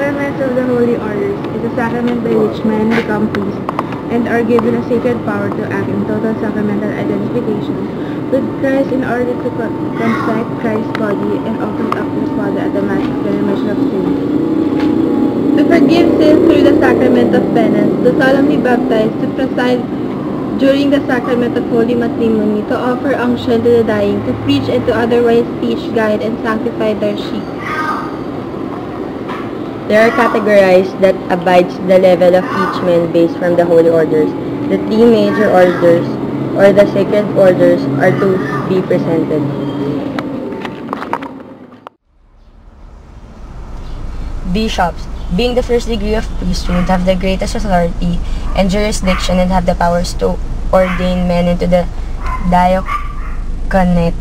sacraments of the Holy Orders is a sacrament by which men become priests and are given a sacred power to act in total sacramental identification with Christ in order to co- consect Christ's body and offer it up to his Father at the Mass of the remission of sins. To forgive sins through the sacrament of penance, to solemnly baptize, to preside during the sacrament of holy matrimony, to offer unction to the dying, to preach and to otherwise teach, guide, and sanctify their sheep. They are categorized that abides the level of each man based from the holy orders. The three major orders or the sacred orders are to be presented. Bishops, being the first degree of priesthood, have the greatest authority and jurisdiction and have the powers to ordain men into the diaconate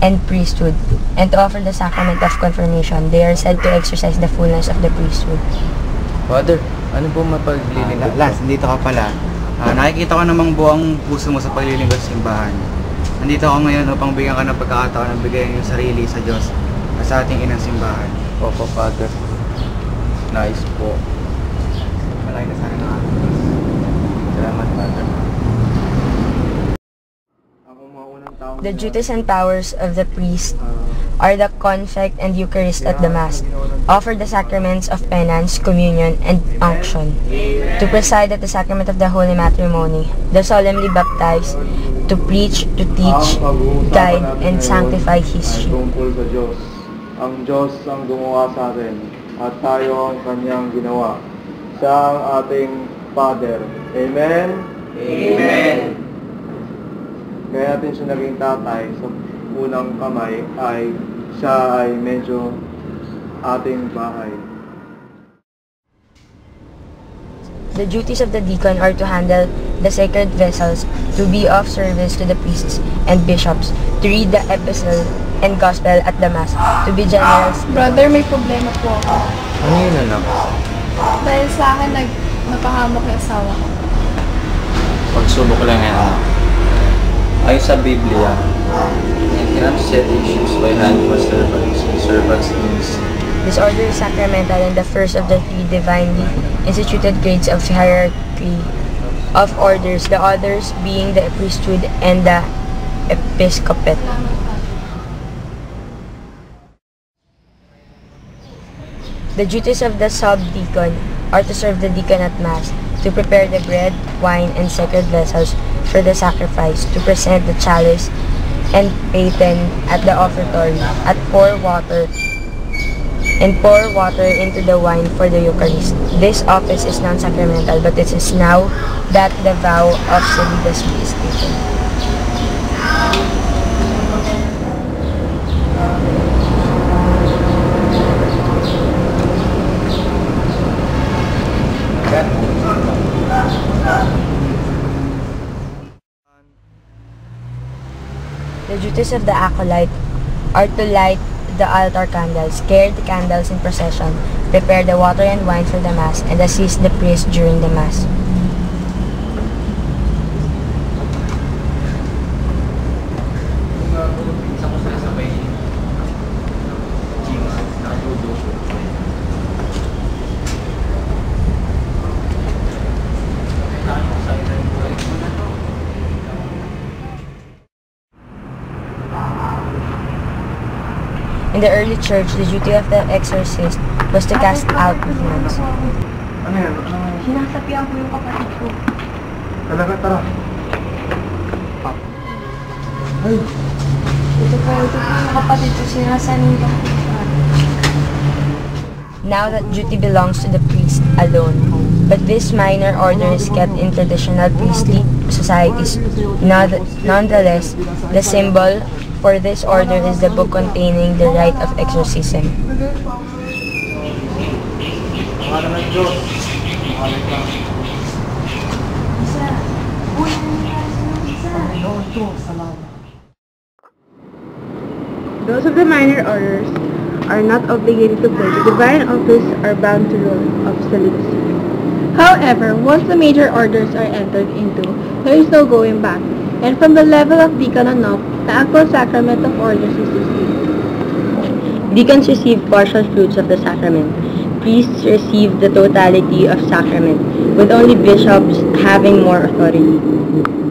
and priesthood and to offer the sacrament of confirmation. They are said to exercise the fullness of the priesthood. Father, ano po mapaglilingkod Ah, Last, nandito ka pala. Ah, nakikita ko namang buong puso mo sa paglilingkod sa simbahan. Nandito ako ngayon upang bigyan ka ng pagkakataon na bigyan yung sarili sa Diyos at sa ating inang simbahan. Opo, Father. Nice po. Malaki na sana ng. Salamat, Father. The duties and powers of the priest are the confect and Eucharist at the Mass, offer the sacraments of penance, communion, and unction, to preside at the sacrament of the holy matrimony, to solemnly baptize, to preach, to teach, guide, and sanctify his sheep. tungkol sa Diyos. Ang Diyos ang gumawa sa atin at tayo ang kanyang ginawa. Siya ang ating Father. Amen? Amen! Kaya natin siya naging tatay sa unang kamay ay siya ay medyo ating bahay. The duties of the deacon are to handle the sacred vessels, to be of service to the priests and bishops, to read the epistle and gospel at the Mass, to be generous Brother, may problema po ako. Ano yun, anak? Dahil sa akin, nag, napahamak yung asawa ko. Pagsubok lang yan, anak. Ayon sa Biblia, you cannot set issues by servants. Servants This order is sacramental and the first of the three divinely instituted grades of hierarchy of orders, the others being the priesthood and the episcopate. The duties of the subdeacon are to serve the deacon at Mass, to prepare the bread, wine, and sacred vessels for the sacrifice, to present the chalice and paten at the offertory, at pour water and pour water into the wine for the Eucharist. This office is non-sacramental, but it is now that the vow of celibacy is taken. The duties of the acolyte are to light the altar candles, carry the candles in procession, prepare the water and wine for the Mass, and assist the priest during the Mass. In the early church, the duty of the exorcist was to cast out demons. Ano yan? Sinasapian ko yung kapatid ko. Talaga, tara. Ah. Ito po, ito po yung kapatid ko. Sinasanutan ko siya. Now that duty belongs to the priest alone, but this minor order is kept in traditional priestly societies. Nonetheless, the symbol for this order is the book containing the rite of exorcism. Those of the minor orders are not obligated to play the divine office are bound to rule of celibacy. However, once the major orders are entered into, there is no going back, and from the level of deacon on up, the sacrament of orders is received. Deacons receive partial fruits of the sacrament. priests receive the totality of sacrament, with only bishops having more authority.